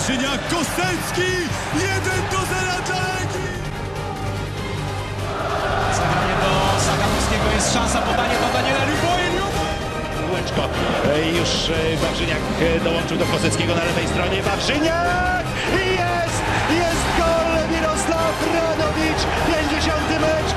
Zawadzki! 1 do 0 dla Legii! Zagranie do Saganowskiego jest szansa, podanie do Daniela Luboje. Łęczko. Już e, Wawrzyniak e, dołączył do Koseckiego na lewej stronie. Wawrzyniak! I Jest! Jest gol! Mirosław Ranowicz! 50 mecz